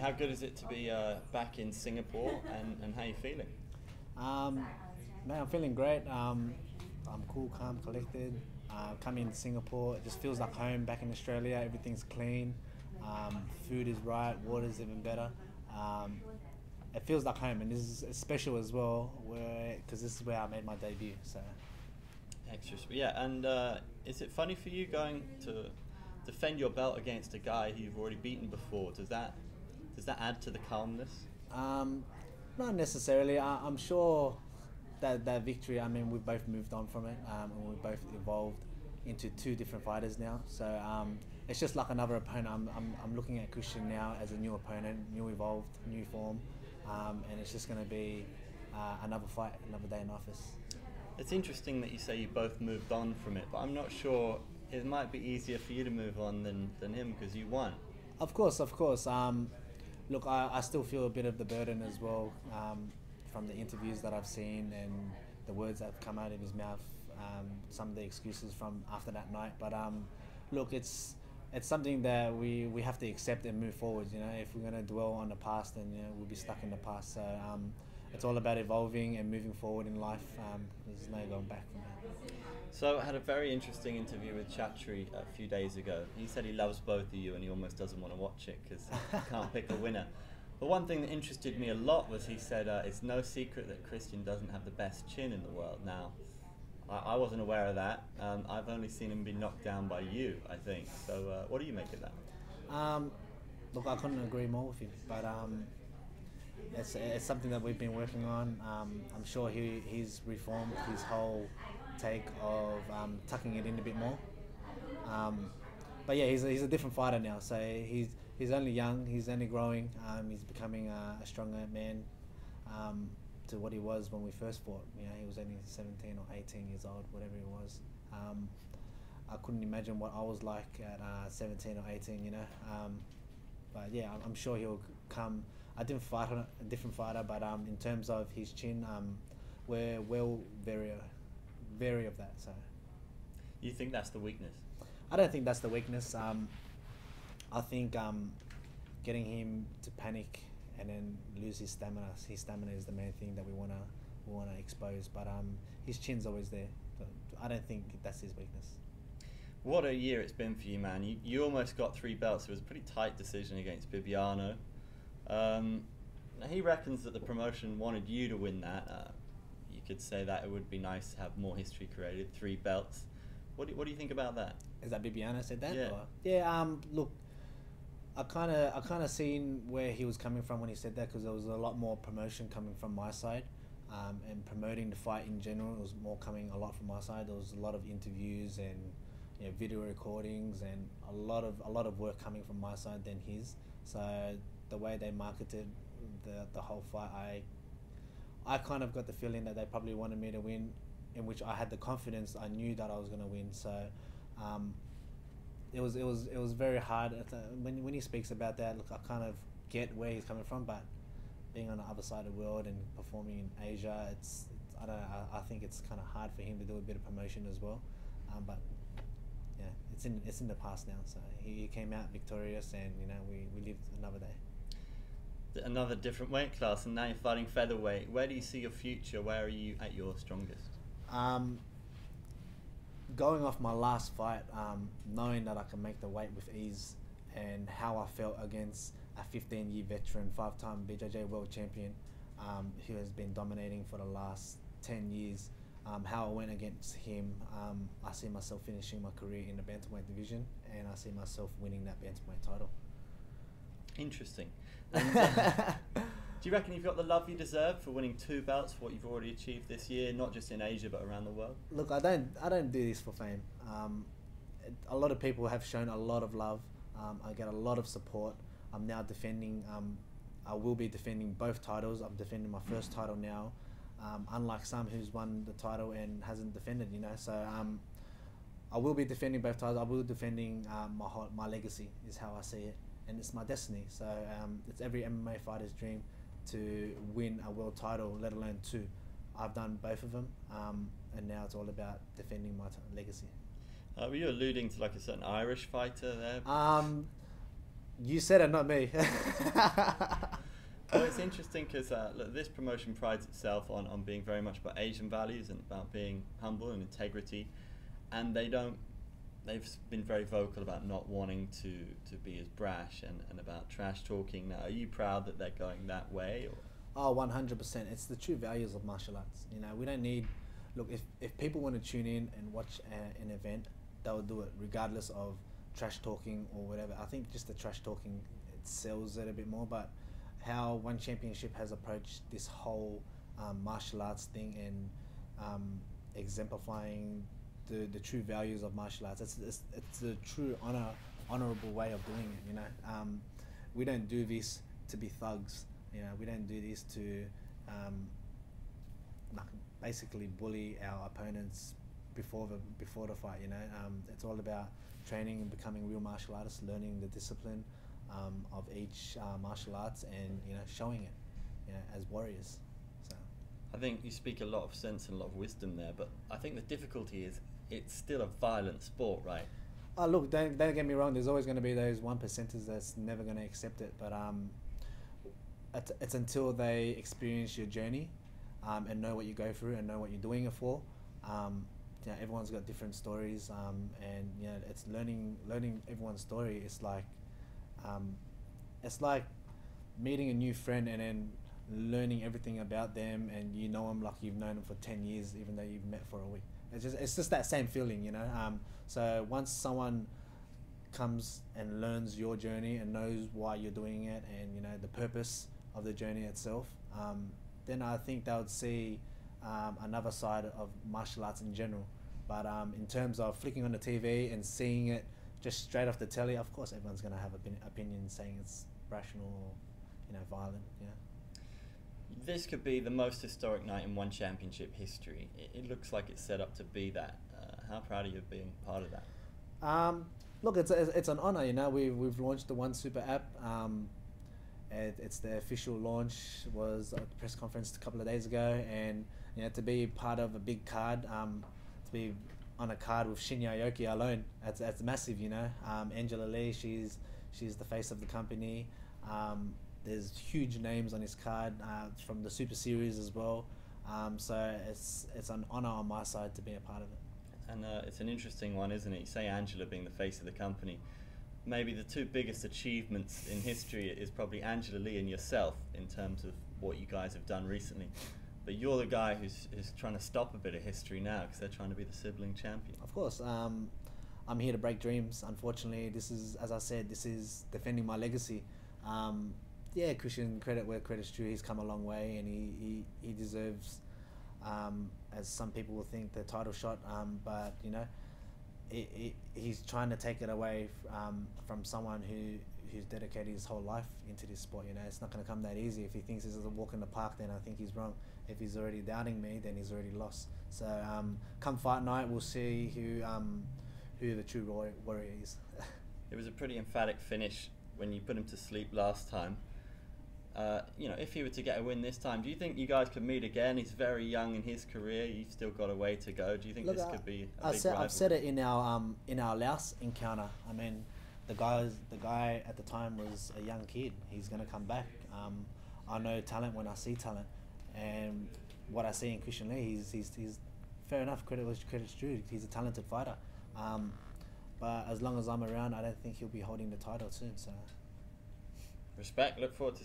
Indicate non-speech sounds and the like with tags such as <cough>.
mate, how good is it to be uh, back in Singapore <laughs> and, and how you feeling? Um, man, I'm feeling great. Um, I'm cool, calm, collected. Uh, coming to Singapore, it just feels like home back in Australia. Everything's clean. Um, food is right. Water's even better. Um, it feels like home, and this is special as well, because this is where I made my debut. So Extra, sp- yeah. And uh, is it funny for you going to defend your belt against a guy who you've already beaten before? Does that does that add to the calmness? Um, not necessarily. I, I'm sure that that victory. I mean, we've both moved on from it, um, and we've both evolved into two different fighters now. So um, it's just like another opponent. I'm, I'm, I'm looking at Christian now as a new opponent, new evolved, new form, um, and it's just going to be uh, another fight, another day in office. It's interesting that you say you both moved on from it, but I'm not sure. It might be easier for you to move on than, than him because you won. Of course, of course. Um, look, I, I still feel a bit of the burden as well um, from the interviews that I've seen and the words that have come out of his mouth. Um, some of the excuses from after that night, but um, look, it's it's something that we, we have to accept and move forward. You know, if we're going to dwell on the past, then you know we'll be stuck in the past. So um, it's all about evolving and moving forward in life. Um, there's no going back from that. So I had a very interesting interview with Chatri a few days ago. He said he loves both of you and he almost doesn't want to watch it because he <laughs> can't pick a winner. But one thing that interested me a lot was he said uh, it's no secret that Christian doesn't have the best chin in the world. Now, I, I wasn't aware of that. Um, I've only seen him be knocked down by you, I think. So uh, what do you make of that? Um, look, I couldn't agree more with him, but um, it's, it's something that we've been working on. Um, I'm sure he, he's reformed his whole take of um, tucking it in a bit more. Um, but yeah, he's a, he's a different fighter now. So he's he's only young. He's only growing. Um, he's becoming a, a stronger man um, to what he was when we first fought. You know, he was only 17 or 18 years old, whatever he was. Um, I couldn't imagine what I was like at uh, 17 or 18. You know, um, but yeah, I'm, I'm sure he'll come a different fighter, a different fighter. But um, in terms of his chin, um, we're well very, very of that. So You think that's the weakness? I don't think that's the weakness. Um, I think um, getting him to panic and then lose his stamina. His stamina is the main thing that we wanna we wanna expose. But um, his chin's always there. But I don't think that's his weakness. What a year it's been for you, man. You, you almost got three belts. It was a pretty tight decision against Bibiano. Um, he reckons that the promotion wanted you to win that. Uh, could say that it would be nice to have more history created, three belts. What do, what do you think about that? Is that Bibiano said that? Yeah. Or? Yeah. Um. Look, I kind of I kind of seen where he was coming from when he said that because there was a lot more promotion coming from my side, um, and promoting the fight in general was more coming a lot from my side. There was a lot of interviews and you know, video recordings and a lot of a lot of work coming from my side than his. So the way they marketed the the whole fight, I I kind of got the feeling that they probably wanted me to win, in which I had the confidence. I knew that I was going to win. So. Um, it was it was it was very hard when when he speaks about that. Look, I kind of get where he's coming from, but being on the other side of the world and performing in Asia, it's, it's I don't know, I, I think it's kind of hard for him to do a bit of promotion as well. Um, but yeah, it's in it's in the past now. So he, he came out victorious, and you know we, we lived another day. Another different weight class, and now you're fighting featherweight. Where do you see your future? Where are you at your strongest? Um, going off my last fight, um, knowing that I can make the weight with ease, and how I felt against a 15 year veteran, five time BJJ world champion, um, who has been dominating for the last 10 years. Um, how I went against him, um, I see myself finishing my career in the bantamweight division, and I see myself winning that bantamweight title. Interesting. <laughs> And, uh, do you reckon you've got the love you deserve for winning two belts for what you've already achieved this year, not just in Asia but around the world? Look, I don't, I don't do this for fame. Um, it- a lot of people have shown a lot of love. Um, I get a lot of support. I'm now defending. Um, I will be defending both titles. I'm defending my first title now. Um, unlike some who's won the title and hasn't defended, you know. So um, I will be defending both titles. I will be defending um, my my legacy is how I see it, and it's my destiny. So um, it's every MMA fighter's dream to win a world title, let alone two. I've done both of them, um, and now it's all about defending my t- legacy. Uh, were you alluding to like a certain Irish fighter there? Um, You said it, not me. well, it's <laughs> interesting because uh, this promotion prides itself on, on being very much about Asian values and about being humble and integrity, and they don't. They've been very vocal about not wanting to, to be as brash and, and about trash talking. Now, are you proud that they're going that way? Or? Oh, 100%. It's the true values of martial arts. You know, we don't need. Look, if, if people want to tune in and watch a, an event, they'll do it regardless of trash talking or whatever. I think just the trash talking it sells it a bit more, but how One Championship has approached this whole um, martial arts thing and um, exemplifying the, the true values of martial arts. It's, it's, it's a true honor honorable way of doing it. You know, um, we don't do this to be thugs. You know, we don't do this to um, basically bully our opponents before the before the fight. You know, um, it's all about training and becoming real martial artists, learning the discipline um, of each uh, martial arts, and you know, showing it, you know, as warriors. I think you speak a lot of sense and a lot of wisdom there, but I think the difficulty is it's still a violent sport, right? Oh, look, don't, don't get me wrong. There's always going to be those one percenters that's never going to accept it, but um, it's, it's until they experience your journey um, and know what you go through and know what you're doing it for. Um, you know, everyone's got different stories, um, and you know, it's learning learning everyone's story. It's like um, it's like meeting a new friend and then learning everything about them, and you know them like you've known them for ten years, even though you've met for a week. It's just it's just that same feeling, you know. Um, so once someone comes and learns your journey and knows why you're doing it, and you know the purpose of the journey itself, um, then I think they would see um, another side of martial arts in general. But um, in terms of flicking on the TV and seeing it just straight off the telly, of course everyone's to have an opinion saying it's rational or you know violent. Yeah. This could be the most historic night in one championship history. It, it looks like it's set up to be that. Uh, how proud are you of being part of that? Um, look, it's a, it's an honor. You know, we've we've launched the One Super app. Um, it, it's the official launch was the press conference a couple of days ago, and you know to be part of a big card, um, to be on a card with Shinya Aoki alone, that's that's massive. You know, um, Angela Lee, she's she's the face of the company. There's huge names on his card uh, from the Super Series as well. Um, so it's it's an honor on my side to be a part of it. And uh, it's an interesting one, isn't it? You say Angela being the face of the company maybe the two biggest achievements in history is probably Angela Lee and yourself in terms of what you guys have done recently. But you're the guy who's, who's trying to stop a bit of history now because they're trying to be the sibling champion. Of course. Um, I'm here to break dreams. Unfortunately, this is, as I said, this is defending my legacy. Um, yeah, Christian, credit where credit's due. He's come a long way and he, he, he deserves, um, as some people will think, the title shot. Um, but, you know, it, it, he's trying to take it away um, from someone who who's dedicated his whole life into this sport. You know, it's not going to come that easy. If he thinks this is a walk in the park, then I think he's wrong. If he's already doubting me, then he's already lost. So um, come fight night, we'll see who um, who the true warrior is. <laughs> it was a pretty emphatic finish when you put him to sleep last time. Uh, you know, if he were to get a win this time, do you think you guys could meet again? He's very young in his career. You've still got a way to go. Do you think Look, this could be? I said, I've said it in our um, in our Laos encounter. I mean, the guys, the guy at the time was a young kid. He's going to come back. Um, I know talent when I see talent, and what I see in Christian Lee, he's he's, he's fair enough. Credit was credit's due. He's a talented fighter. Um, but as long as I'm around, I don't think he'll be holding the title soon. So. Respect. Look forward to.